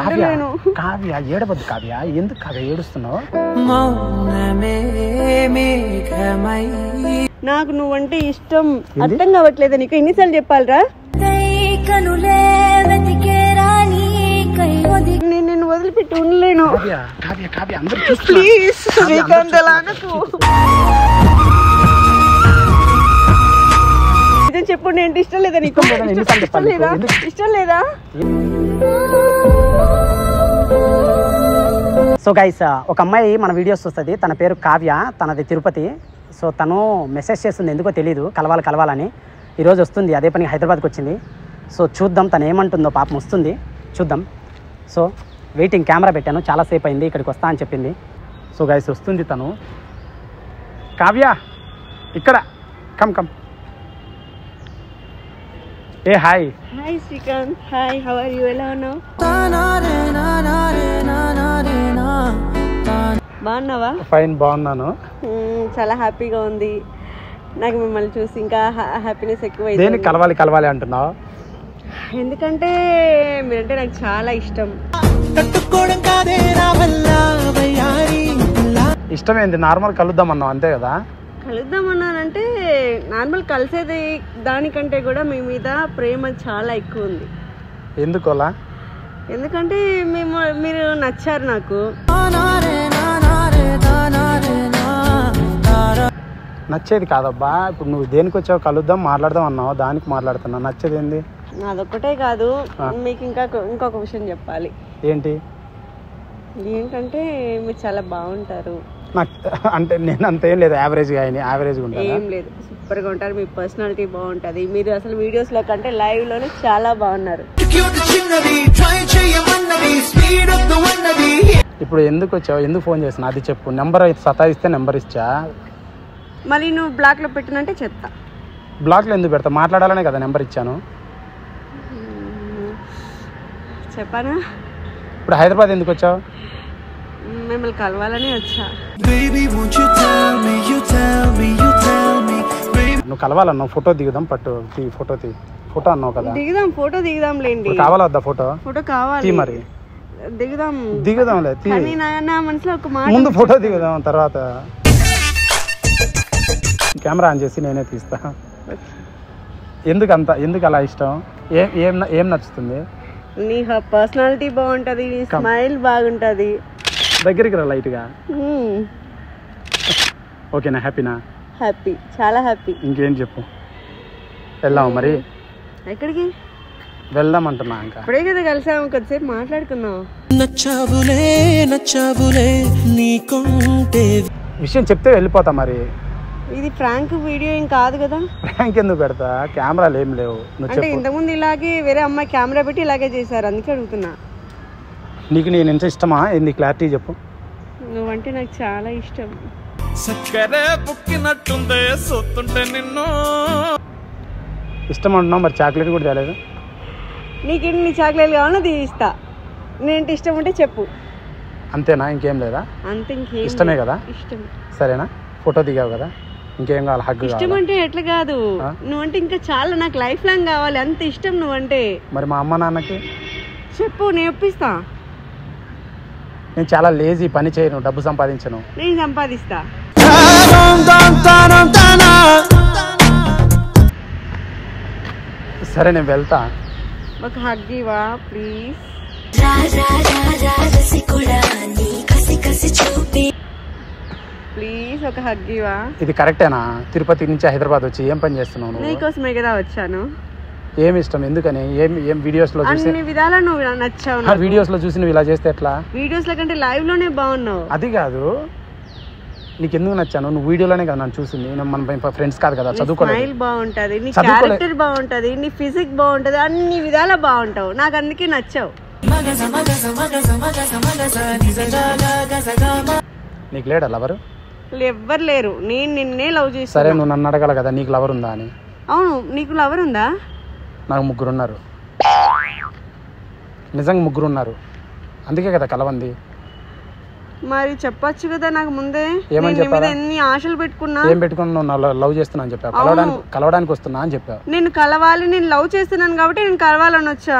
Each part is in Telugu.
కావ్య కావ్య ఏడవద్దు కావ్య. ఎందుకు కావ్య? ఏడుస్తున్నావు? నాకు నువ్వంటే ఇష్టం. అర్థం కావట్లేదు నీకు? ఎన్నిసార్లు చెప్పాలరా? నేను నిన్ను వదిలిపెట్టి ఉండలేను. కావ్య కావ్య కావ్య అందరూ చూస్తున్నారు. ప్లీజ్ శ్రీకాంత్ చెప్పు నేను ఇష్టం లేదా నీకు? ఇష్టం లేదా? ఇష్టం లేదా? నీకు? ఇష్టం లేదా? సో గైస్ ఒక అమ్మాయి మన వీడియోస్ చూస్తుంది. తన పేరు కావ్య తనది తిరుపతి. సో తను మెసేజ్ చేస్తుంది ఎందుకో తెలియదు కలవాలి కలవాలని. ఈరోజు వస్తుంది అదే పని హైదరాబాద్కి వచ్చింది. సో చూద్దాం తను ఏమంటుందో పాపం వస్తుంది. చూద్దాం. సో వెయిటింగ్ కెమెరా పెట్టాను. చాలాసేపు అయింది ఇక్కడికి వస్తా అని చెప్పింది. సో గైస్ వస్తుంది తను. కావ్య ఇక్కడ. Come come a hi. Hi Srikanth. Hi how are you ఎలా ఉన్నావు? బాగున్నావా? ఫైన్ బాగున్నాను. చాలా హ్యాపీగా ఉంది. నాకు మిమ్మల్ని చూసి ఇంకా హ్యాపీనెస్ ఎక్కువ దేనికి కలవాలి కలవాలి అంటున్నావు? ఎందుకంటే మీరంటే నాకు చాలా ఇష్టం. తట్టుకోవడం కాదే నా వల్ల వయ్యారి పిల్ల. ఇష్టమేంది నార్మల్ కలుద్దాం అన్నావు అంతే కదా? కలుద్దామన్నానంటే నార్మల్ కలిసేది దానికంటే కూడా మీ మీద ప్రేమ చాలా ఎక్కువ ఉంది ఎందుకోలా? ఎందుకంటే మేము మీరు నచ్చారు నాకు. నచ్చేది కాదబ్బా ఇప్పుడు నువ్వు దేనికి వచ్చావు కలుద్దాం మాట్లాడదాం అన్నావు దానికి మాట్లాడుతున్నా నచ్చేది ఏంది అదొక్కటే కాదు మీకు ఇంకా ఇంకొక విషయం చెప్పాలి. ఏంటి? ఏంటంటే మీరు చాలా బాగుంటారు. నాకు అంటే నేను అంతేం లేదు యావరేజ్గా అయిన యావరేజ్గా ఉంటాను? ఏం లేదు సూపర్గా ఉంటారు మీ పర్సనాలిటీ బాగుంటుంది. మీరు అసలు వీడియోస్లో కంటే లైవ్లోనే చాలా బాగున్నారు. ఇప్పుడు ఎందుకు వచ్చావు? ఎందుకు ఫోన్ చేసిన అది చెప్పు. నెంబర్ సతాయిస్తే నెంబర్ ఇచ్చా? మళ్ళీ నువ్వు బ్లాక్లో పెట్టినంటే చెప్తా. బ్లాక్లో ఎందుకు పెడతా మాట్లాడాలనే కదా నెంబర్ ఇచ్చాను. చెప్పానా? ఇప్పుడు హైదరాబాద్ ఎందుకు వచ్చావు? మిమ్మల్ని కలవాలని వచ్చా. నువ్వు కలవాలన్నావు ఫోటో దిగుదాం పట్టు తీ ఫోటో తీ. ఫోటో అన్నావు కదా. దిగుదాం ఫోటో దిగుదాం లేండి కావాలా వద్దా ఫోటో? ఫోటో తీ కావాలి మరి. దిగుదాం. దిగుదాంలే తీ. కానీ నా నా మనసులో ఒక మాట ముందు ఫోటో దిగుదాం తర్వాత. కెమెరా ఆన్ చేసి నేనే తీస్తా. ఎందుకు అంత ఎందుకు అలా ఇష్టం? ఏం ఏం ఏం నచ్చుతుంది? నీ పర్సనాలిటీ బాగుంటది నీ స్మైల్ బాగుంటది. దగ్గరికి రా లైట్గా. హ్మ్. ఓకేనా హ్యాపీనా? హ్యాపీ చాలా హ్యాపీ. ఇంకేం చెప్పు? వెళ్దాం మరి? ఎక్కడికి? వెళ్దాం అంటున్నా ఇంకా. ఇప్పుడే కదా కలిసాము కొద్దిసేపు మాట్లాడుకుందాం. నచ్చావులే నచ్చావులే నీకుంటే విషయం చెప్తే వెళ్ళిపోతా మరి. ఇది ఫ్రాంక్ వీడియో ఏం కాదు కదా? ప్రాంక్ ఎందుకు పెడతా? కెమెరాలు ఏం లేవు. అంటే ఇంతకుముందు ఇలాగే వేరే అమ్మాయి కెమెరా పెట్టి ఇలాగే చేశారు అందుకే అడుగుతున్నా. నీకు నేను ఎంత ఇష్టమా? ఏంది క్లారిటీ చెప్పు. నువ్వంటే నాకు చాలా ఇష్టం. చక్కరే పుక్కినట్టుందే సొత్తుంటే నిన్ను. ఇష్టం అంటున్నావు మరి చాక్లెట్ కూడా తేలేదు. నీకు ఎన్ని చాక్లెట్లు కావాలో తీయిస్తా నేనంటే ఇష్టం ఉంటే చెప్పు. అంతేనా? ఇంకేం లేదా? అంతే ఇంకేం ఇష్టమే. కదా? ఇష్టం సరేనా? ఫోటో దిగావు కదా? ఇంకేం కావాలి? హగ్ ఇష్టం అంటే ఎట్లా కాదు? నువ్వంటే ఇంకా చాలా నాకు లైఫ్ లాంగ్ కావాలి. అంత ఇష్టం నువ్వంటే. మరి మా అమ్మ నాన్నకి? చెప్పు నేను ఒప్పిస్తా. నేను చాలా లేజీ పని చేయను డబ్బు సంపాదించను. నేను సంపాదిస్తా. సరే నేను వెళ్తా. ఒక హగ్ ఇవా ప్లీజ్ ప్లీజ్ ఒక హగ్ ఇవా ఇది కరెక్టేనా తిరుపతి నుంచి హైదరాబాద్ వచ్చి ఏం పని చేస్తున్నావు నీకోసమే కదా వచ్చాను. ఏమి ఇష్టం? ఎందుకని? ఏం ఏం వీడియోస్లో చూసి అన్ని విధాలా నువ్వు నచ్చావు వీడియోస్లో చూసి నువ్వు ఇలా చేస్తే ఎట్లా? వీడియోస్లో కంటే లైవ్లోనే బాగున్నావు. అది కాదు. నీకు ఎందుకు నచ్చాను? నువ్వు వీడియోలోనే కదా నన్ను చూసింది. మన ఫ్రెండ్స్ కాదు కదా చదువుకోలేదు. బాగుంటది నీ క్యారెక్టర్ బాగుంటది నీ ఫిజిక్ బాగుంటది అన్ని విధాలా బాగుంటావు. నాకు అందుకే నచ్చావు. నీకు లేడా లవరు ఎవ్వరు లేరు. నేను నిన్నే లవ్ సరే చేస్తాను నువ్వు నన్ను అడగాలి కదా నీకు లవర్ ఉందా అని? అవును నీకు లవర్ ఉందా? నాకు ముగ్గురు ఉన్నారు నిజంగా ముగ్గురు ఉన్నారు అందుకే కదా కలవంది. మరి చెప్పొచ్చు కదా నాకు ముందే. ఎన్ని ఆశలు పెట్టుకున్నా. ఏం పెట్టుకున్నా లవ్ చేస్తున్నా అని చెప్పావు. కలవడానికి కలవడానికి వస్తున్నా అని చెప్పావు. నేను కలవాలి నేను లవ్ చేస్తున్నాను కాబట్టి నేను కలవాలని వచ్చా.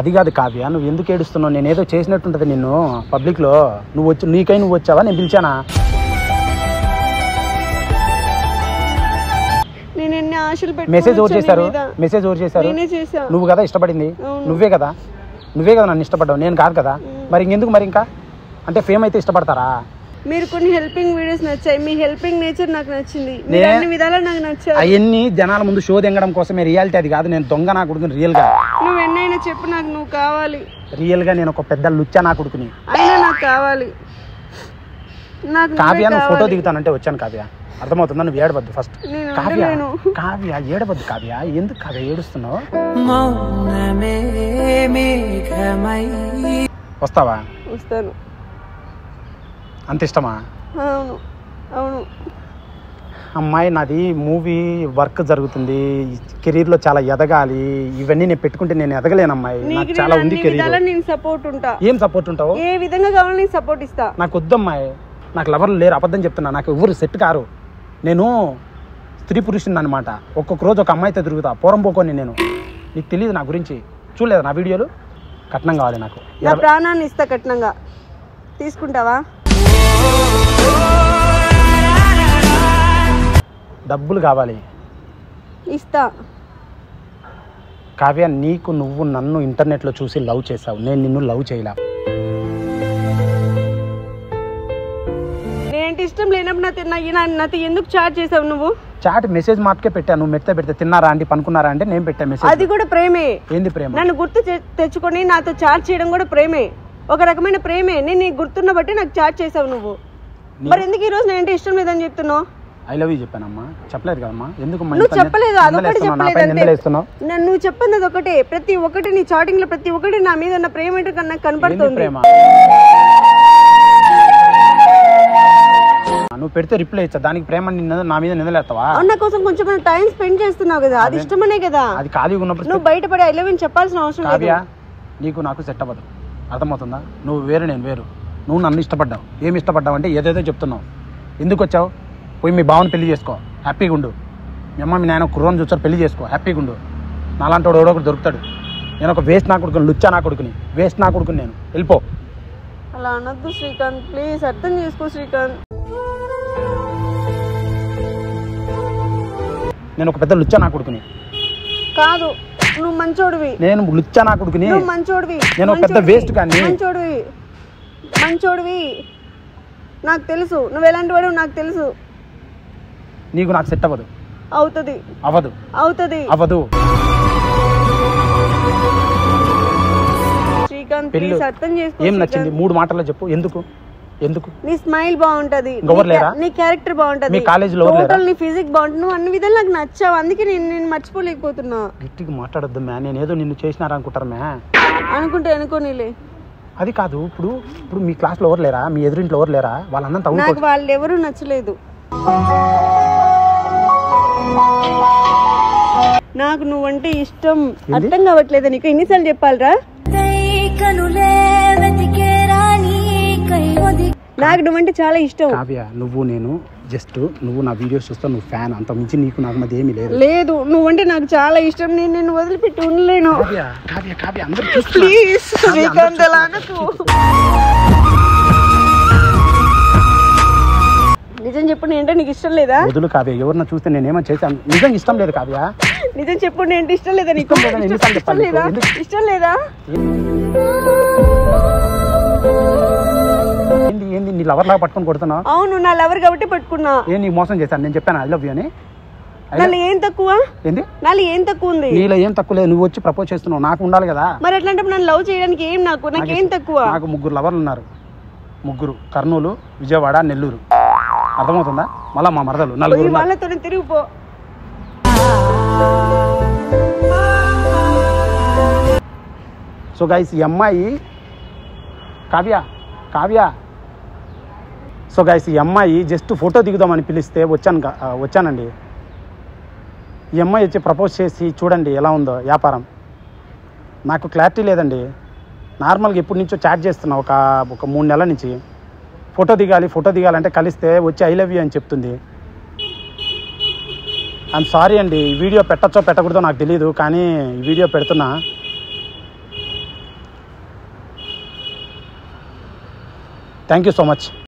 అది కాదు కావ్య నువ్వు ఎందుకు ఏడుస్తున్నావు? నేనేదో చేసినట్టుంటది నిన్ను పబ్లిక్లో. నువ్వు వచ్చి నీకై నువ్వు వచ్చావా? నేను పిలిచానా? ఆశలు మెసేజ్ ఎవరు నీ చేశారు. మెసేజ్ ఎవరు చేశారు? నేనే చేశా. నువ్వు కదా ఇష్టపడింది. నువ్వే కదా? నువ్వే కదా నన్ను ఇష్టపడ్డావు? నేను కాదు కదా? మరి ఇంకెందుకు మరి ఇంకా? అంటే ఫేమ్ అయితే ఇష్టపడతారా? మీరు కొన్ని హెల్పింగ్ వీడియోస్ నచ్చాయి. మీ హెల్పింగ్ నేచర్ నాకు నచ్చింది. మీరు అన్ని విధాలా నాకు నచ్చారు. అవన్నీ జనాల ముందు షో దింగడం కోసమే రియాలిటీ అది కాదు. నేను దొంగ నా కొడుకుని రియల్గా నువ్వు ఎన్నైనా చెప్పు నాకు నువ్వు కావాలి. రియల్గా నేను ఒక పెద్ద లుచ్చా నా కొడుకుని. అయినా నాకు కావాలి. నాకు కావ్య ఫోటో. దిగుతానంటే వచ్చాను కావ్య. అర్థమవుతుందా. నువ్వు ఏడవద్దు ఫస్ట్ కావ్య. కావ్య ఏడవద్దు కావ్య. ఎందుకు కావ్య ఏడుస్తున్నావు? వస్తావా? వస్తాను. అంత ఇష్టమా? అవును. అవును. అమ్మాయి నాది మూవీ వర్క్ జరుగుతుంది. కెరీర్లో చాలా ఎదగాలి. ఇవన్నీ నేను పెట్టుకుంటే నేను ఎదగలేను అమ్మాయి. నీకు చాలా ఉంది కెరీర్. నేను సపోర్ట్ ఉంటా. ఏం సపోర్ట్ ఉంటావు? ఏ విధంగా సపోర్ట్ ఇస్తా. నాకు వద్దమ్మాయి. నాకు లవర్లు లేరు. అబద్ధం చెప్తున్నా. నాకు ఎవరు సెట్ కారు. నేను స్త్రీ పురుషుని అనమాట ఒక్కొక్క రోజు ఒక అమ్మాయితో తిరుగుతా. పూరం పోకొని నేను. నీకు తెలియదు నా గురించి. చూడలేదు నా వీడియోలు? కట్నం కావాలి నాకు. నా ప్రాణాన్ని ఇస్తా కట్నంగా. తీసుకుంటావా? డబ్బులు కావాలి. ఇస్తా. కావ్య నీకు నువ్వు నన్ను ఇంటర్నెట్లో చూసి లవ్ చేసావు. నేను నిన్ను లవ్ చేయలే. ఇష్టం లేనప్పుడు నా- నా- నాతో ఎందుకు చాట్ చేసావు నువ్వు? చాట్ మెసేజ్ మాటకే పెట్టా నువ్వు మెత్త పెడితే తిన్నారా అండి పనుకున్నారా అంటే నేను పెట్టా మెసేజ్ అది కూడా ప్రేమే. ఏంది ప్రేమ? నన్ను గుర్తు చే- తెచ్చుకొని నాతో చాట్ చేయడం కూడా ప్రేమే. ఒక రకమైన ప్రేమే. నేను నీకు గుర్తున్న బట్టి నాకు చాట్ చేసావు నువ్వు. మరి ఎందుకు ఈ రోజు నేనంటే ఇష్టం లేదని చెప్తున్నావు? ఐ లవ్ యూ చెప్పానమ్మా. చెప్పలేదు కదమ్మా. ఎందుకు నువ్వు చెప్పలేదు అదొకటి చెప్పలేదు నిందలేస్తున్నావు? నన్ను నువ్వు చెప్పింది అది ఒకటే. ప్రతి ఒక్కటి నీ చాటింగ్లో ప్రతి ఒక్కటి నా మీద ఉన్న ప్రేమ ఏంటో నాకు ఏంది కనపడుతుంది ప్రేమ? నువ్వు పెడితే రిప్లై ఇచ్చా. దానికి ప్రేమ నిన్న నా మీద నిందలేస్తావా? అన్న కోసం కొంచెం టైం స్పెండ్ చేస్తున్నావు కదా. అది ఇష్టమనే కదా. అది ఖాళీగా ఉన్నప్పుడు నువ్వు బయటపడి ఐ లవ్ యూ చెప్పాల్సిన అవసరం కావ్య నీకు నాకు సెట్ అవ్వదు. అర్థమవుతుందా? నువ్వు వేరు నేను వేరు. నువ్వు నన్ను ఇష్టపడ్డావు. ఏమి ఇష్టపడ్డావు అంటే ఏదేదో చెప్తున్నావు. ఎందుకు వచ్చావు? పోయి మీ బావని పెళ్ళి చేసుకో. హ్యాపీగా ఉండు. మీ అమ్మ మీ నాయన కుర్రని చూస్తారు పెళ్ళి చేసుకో. హ్యాపీగా ఉండు. నాలాంటి వాడు ఎవడో ఒకడు దొరుకుతాడు. నేను ఒక వేస్ట్ నా కొడుకుని లుచ్చా నా కొడుకుని వేస్ట్ నా కొడుకుని నేను. వెళ్ళిపో. అలా అనొద్దు శ్రీకాంత్. ప్లీజ్ అర్థం చేసుకో శ్రీకాంత్. నేను ఒక పెద్ద లుచ్చా నా కొడుకుని. కాదు నువ్వు మంచోడివి. నేను లుచ్చా నా కొడుకుని. నువ్వు మంచోడివి. నేను ఒక పెద్ద waste గాన్ని. మంచోడివి. మంచోడివి. నాకు తెలుసు. నువ్వు ఎలాంటి వాడు నాకు తెలుసు. నీకు నాకు సెట్ అవ్వదు. అవుతుంది. అవ్వదు. అవుతుంది. అవ్వదు. శ్రీకాంత్ అర్థం చేసుకో ఏం నచ్చింది. మూడు మాటల్లో చెప్పు. ఎందుకు? ఎందుకు? నీ స్మైల్ బాగుంటది. నీ క్యారెక్టర్ బాగుంటది. మీ కాలేజీలో? టోటల్ నీ ఫిజిక్ బాగుంటుంది. నువ్వు అన్ని విధాలు నాకు నచ్చావు. అందుకే నేను నేను మర్చిపోలేకపోతున్నా. గట్టిగా మాట్లాడొద్దు మ్యా. నేను ఏదో నిన్ను చేసినారా అనుకుంటారు మ్యా? అనుకుంటే అనుకోనిలే. అది కాదు. ఇప్పుడు ఇప్పుడు మీ క్లాస్లో ఎవరు లేరా? మీ ఎదురింట్లో ఎవరు లేరా? వాళ్ళందరూ నాకు వాళ్ళు ఎవరు నచ్చలేదు. నాకు నువ్వంటే ఇష్టం? అర్థం కావట్లేదు నీకు? ఎన్నిసార్లు చెప్పాలరా? నాకు నువ్వంటే చాలా ఇష్టం. కావ్య నువ్వు నేను జస్ట్ నువ్వు నా వీడియోస్ చూస్తా నువ్వు ఫ్యాన్ అంత మించి నీకు నాకు మధ్య ఏమీ లేదు. లేదు నువ్వంటే నాకు చాలా ఇష్టం. నేను నిన్ను వదిలిపెట్టి ఉండలేను. కావ్య కావ్య కావ్య అందరూ చూస్తున్నారు. ప్లీజ్ శ్రీకాంత్ అలా అనకు. నిజం చెప్పు నేనంటే నీకు ఇష్టం లేదా? వదులు కావ్య ఎవరిన చూస్తే నేనేమో చేశాను. నిజంగా ఇష్టం లేదు కావ్య. నిజం చెప్పు నేనంటే ఇష్టం లేదా నీకు? ఇష్టం లేదా? ఎన్నిసార్లు ఇష్టం చెప్పాలి లేదా? నీకు? ఎందుకు? ఇష్టం లేదా? ఏంది ఏంది నీ లవర్ లాగా పట్టుకొని కొడుతున్నావు అవును నా లవర్ కాబట్టి పట్టుకున్నా. ఏం నీకు మోసం చేశాను నేను చెప్పాను ఐ లవ్ యూ అని? నాలో ఏం తక్కువ? ఏంది? నాలో ఏం తక్కువ ఉంది? నీలో ఏం తక్కువ లేదు నువ్వు వచ్చి ప్రపోజ్ చేస్తున్నావు నాకు ఉండాలి కదా? మరి అట్లాంటప్పుడు నన్ను లవ్ చేయడానికి ఏం నాకు? నాకేం తక్కువ? నాకు ముగ్గురు లవర్లు ఉన్నారు. ముగ్గురు కర్నూలు విజయవాడ నెల్లూరు. అర్థమవుతుందా? మళ్ళా మా మరదలు నలుగురు. వాళ్ళతో తిరిగిపో సో గైస్ ఈ అమ్మాయి కావ్య కావ్య. సో గైస్ ఈ అమ్మాయి జస్ట్ ఫోటో దిగుదామని పిలిస్తే వచ్చాను వచ్చానండి. ఈ అమ్మాయి వచ్చి ప్రపోజ్ చేసి చూడండి ఎలా ఉందో వ్యాపారం. నాకు క్లారిటీ లేదండి. నార్మల్గా ఎప్పటి నుంచో చాట్ చేస్తున్నా ఒక ఒక మూడు నెలల నుంచి. ఫోటో దిగాలి ఫోటో దిగాలంటే కలిస్తే వచ్చి ఐ లవ్ యూ అని చెప్తుంది. అండ్ సారీ అండి ఈ వీడియో పెట్టచ్చో పెట్టకూడదో నాకు తెలియదు కానీ ఈ వీడియో పెడుతున్నా. Thank you so much